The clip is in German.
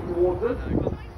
Quote.